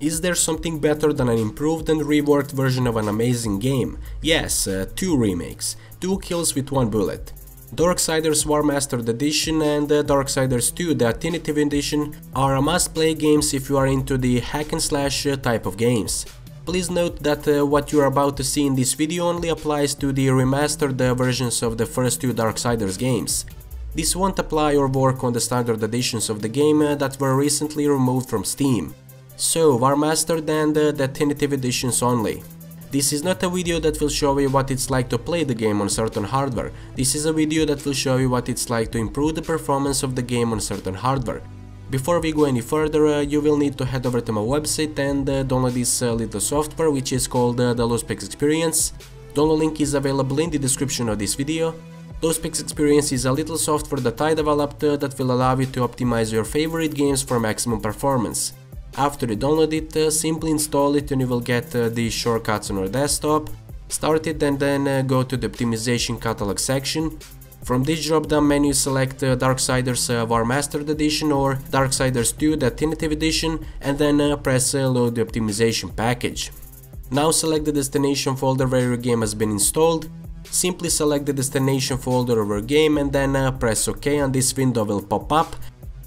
Is there something better than an improved and reworked version of an amazing game? Yes, uh, two remakes, two kills with one bullet. Darksiders Warmastered Edition and uh, Darksiders 2 the Definitive Edition are a must-play games if you are into the hack and slash uh, type of games. Please note that uh, what you are about to see in this video only applies to the remastered uh, versions of the first two Darksiders games. This won't apply or work on the standard editions of the game uh, that were recently removed from Steam. So, Warmastered and uh, the Definitive Editions only. This is not a video that will show you what it's like to play the game on certain hardware, this is a video that will show you what it's like to improve the performance of the game on certain hardware. Before we go any further, uh, you will need to head over to my website and uh, download this uh, little software which is called uh, the Low Specs Experience. Download link is available in the description of this video. Low Specs Experience is a little software that I developed uh, that will allow you to optimize your favorite games for maximum performance. After you download it, uh, simply install it and you will get uh, the shortcuts on your desktop. Start it and then uh, go to the optimization catalog section. From this drop down menu select uh, Darksiders uh, Warmastered Edition or Darksiders 2 Definitive Edition and then uh, press uh, load the optimization package. Now select the destination folder where your game has been installed. Simply select the destination folder of your game and then press OK and this window will pop up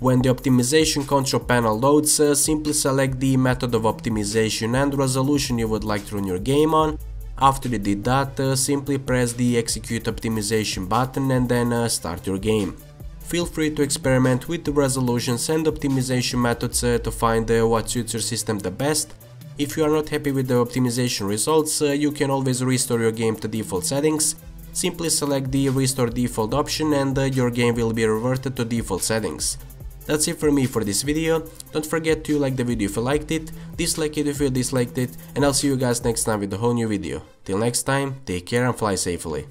when the optimization control panel loads, uh, simply select the method of optimization and resolution you would like to run your game on. After you did that, uh, simply press the execute optimization button and then uh, start your game. Feel free to experiment with the resolutions and optimization methods uh, to find uh, what suits your system the best. If you are not happy with the optimization results, uh, you can always restore your game to default settings. Simply select the restore default option and your game will be reverted to default settings. That's it for me for this video, don't forget to like the video if you liked it, dislike it if you disliked it, and I'll see you guys next time with a whole new video. Till next time, take care and fly safely.